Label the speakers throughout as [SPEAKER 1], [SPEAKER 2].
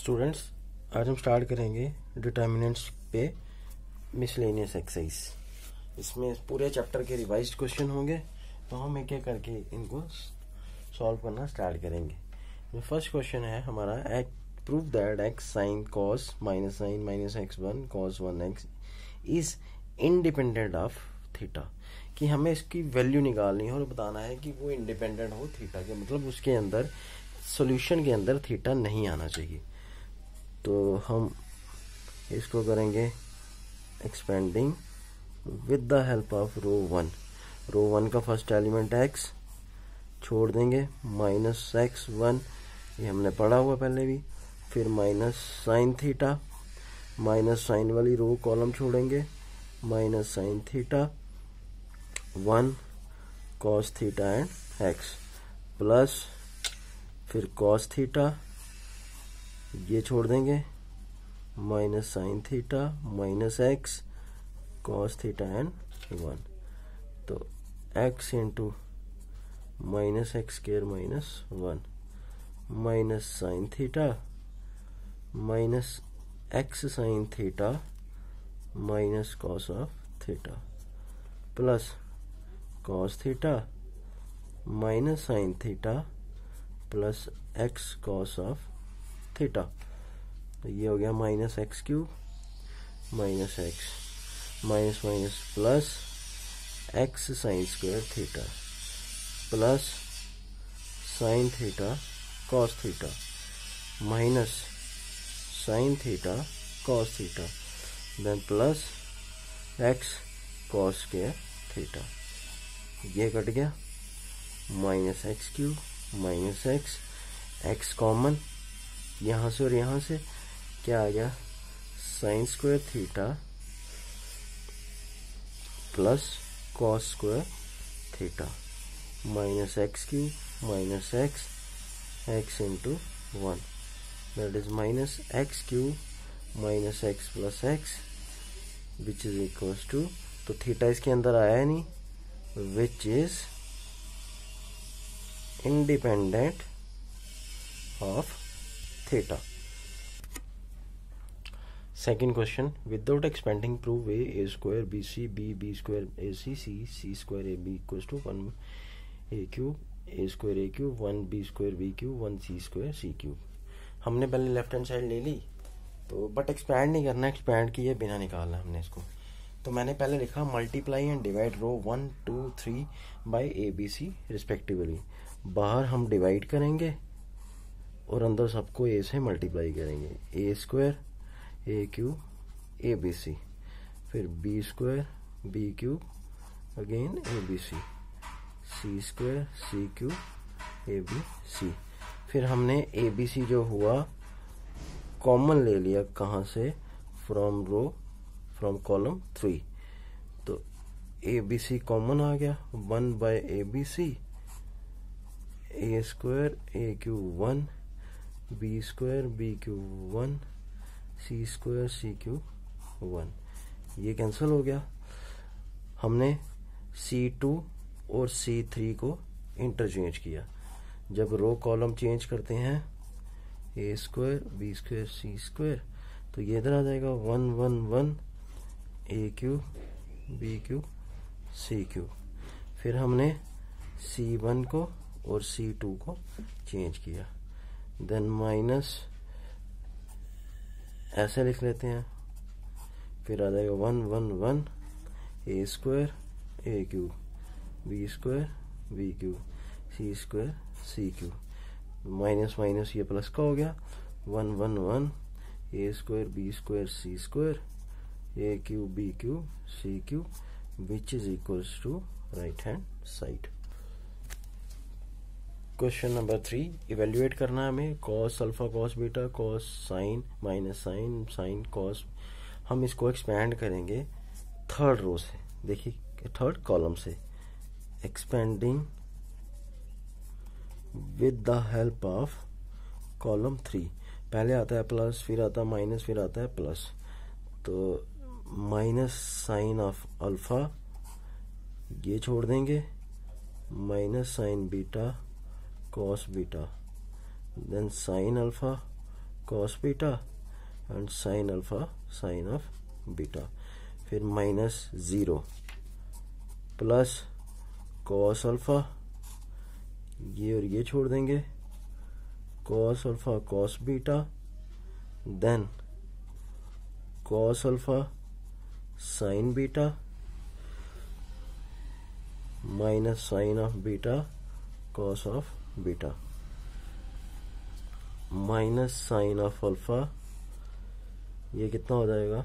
[SPEAKER 1] Students आज हम start करेंगे डिटर्मिनेंट्स पे मिसलेनियस एक्सरसाइज इसमें पूरे चैप्टर के रिवाइज्ड क्वेश्चन होंगे तो हम एक एक करके इनको सॉल्व करना स्टार्ट करेंगे. जो फ़र्स्ट क्वेश्चन है हमारा prove that x sine cos minus sine minus x one cos one x is independent of theta कि हमें इसकी वैल्यू निकालनी है और बताना है कि वो इंडिपेंडेंट हो थीटा के मतलब उसके अंदर सॉल्यूशन के अंदर थीटा नहीं आना चाहिए. तो हम इसको करेंगे expanding with the help of row one row one का फ़र्स्ट एलिमेंट एक्स छोड़ देंगे माइनस एक्स वन ये हमने पढ़ा हुआ पहले भी, फिर minus sine theta minus sine वाली रो कॉलम छोड़ेंगे minus sine theta one cos theta and x plus फिर कॉस थीटा ये छोड़ देंगे। Minus sine theta, minus x, cos theta and one. तो x into minus x square minus one. Minus sine theta, minus x sine theta, minus cos of theta. Plus cos theta, minus sine theta, plus x cos of theta तो ये हो गया minus x cube minus x minus minus plus x sine square theta plus sine theta cos theta minus sine theta cos theta then plus x cos square theta ये cut गया। Minus x cube minus x x common यहाँ से और यहाँ से क्या आ गया? Sine square theta plus cos square theta. Minus x cube minus x x into one. That is minus x cube minus x plus x which is equals to तो theta इसके अंदर आया नहीं which is independent of theta second question without expanding prove a a square b c b b square a c c c square a b equal to one a cube a square a cube one b square b cube one c square c cube हमने पहले left hand side ले ली तो but expand नहीं करना expand किए बिना निकालना हमने इसको। तो मैंने पहले लिखा multiply and divide row one two three by a b c respectively बाहर हम डिवाइड करेंगे और अंदर सबको ए से मल्टीप्लाई करेंगे। A square a cube a b c फिर b square b cube again a b c c square c cube a b c फिर हमने ए बी सी जो हुआ कॉमन ले लिया कहाँ से? From row from column three तो ए बी सी कॉमन आ गया। One by a b c a square a cube one b square b cube one c square c cube one ये कैंसिल हो गया। हमने सी टू और सी three को interchange किया। जब रो कॉलम चेंज करते हैं a square b square c square तो ये इधर आ जाएगा। One one one a cube b cube c cube फिर हमने सी वन को और सी टू को चेंज किया। देन माइनस ऐसे लिख लेते हैं। फिर आ जाएगा one one one a square a cube b square b cube c square c cube minus minus ये प्लस का हो गया। One one one a square b square c square a cube b cube c cube which is equals to right hand side question number three evaluate करना है हमें cos alpha cos beta cos sine minus sine sine cos हम इसको expand करेंगे third row से। देखिए third column से। Expanding with the help of column three पहले आता है प्लस फिर आता है माइनस फिर आता है प्लस तो माइनस साइन ऑफ़ अल्फ़ा ये छोड़ देंगे। Minus sine beta cos beta, then sin alpha cos beta and sine alpha sine of beta फिर minus zero plus cos alpha ये और ये छोड़ देंगे। Cos alpha cos beta then cos alpha sine beta minus sine of beta cos of beta. Minus sine of alpha, ये कितना हो जाएगा?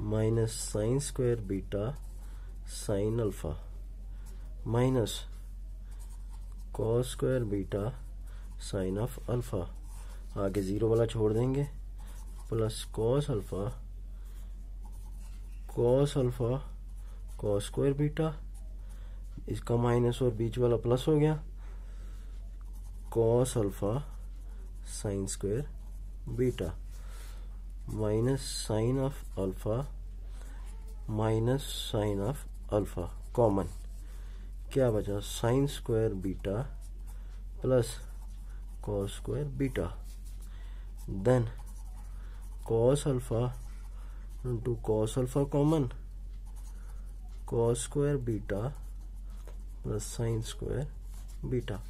[SPEAKER 1] Minus sine square beta sine alpha. Minus cos square beta sine of alpha. आगे zero वाला छोड़ देंगे। Plus cos alpha cos alpha, cos square beta. इसका minus और बीच वाला प्लस हो गया। Cos alpha sine square beta minus sine of alpha minus sine of alpha common क्या बचा? Sine square beta plus cos square beta then cos alpha into cos alpha common cos square beta plus sine square beta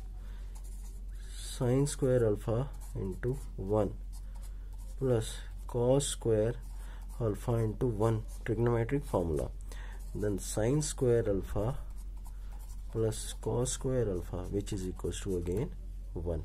[SPEAKER 1] sine square alpha into 1 plus cos square alpha into 1 trigonometric formula. Then sine square alpha plus cos square alpha which is equals to again 1